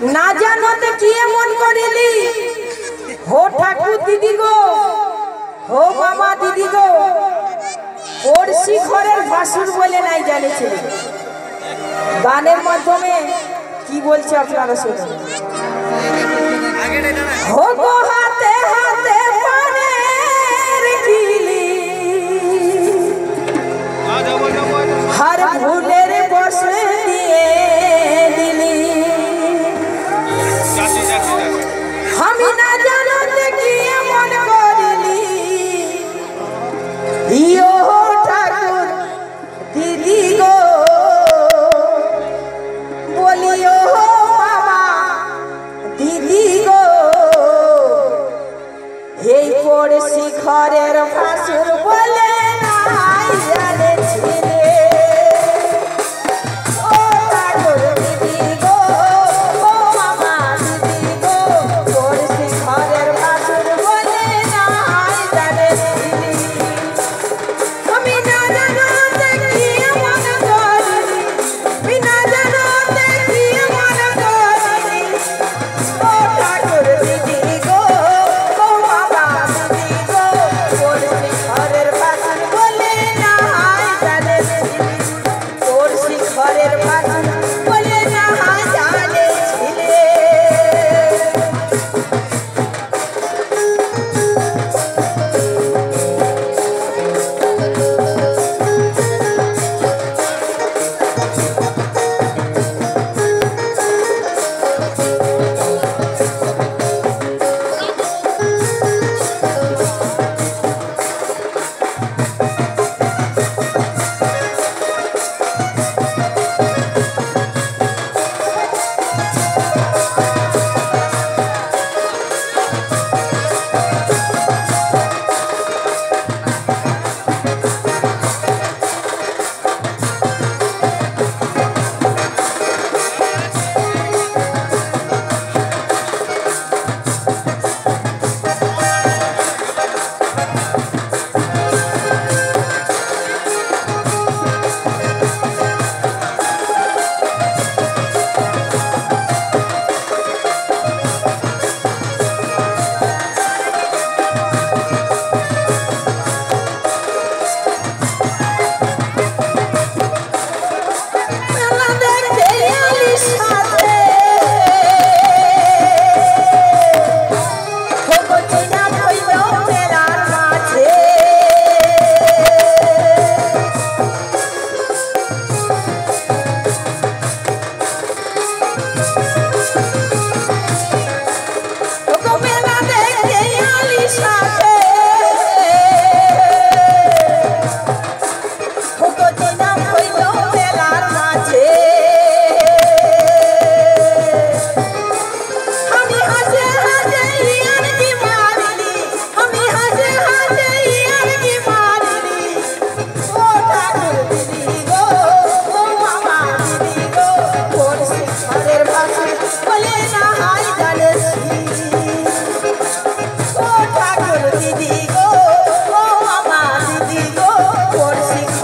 না জানতে কি এমন করিলি? হো ঠাকুর দিদি গো, হো বাবা দিদি গো, ওর শিখরের ভাসুর বলে নাই জানেছে। গানের মাধ্যমে কি বলছে আপনারা শুনুন। হো গো দিদি গো এই পড়েছি ঘরের ভাসুর বলে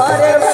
glória.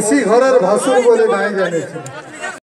পড়শি ঘরের ভাসুর বলে নাই জানেছে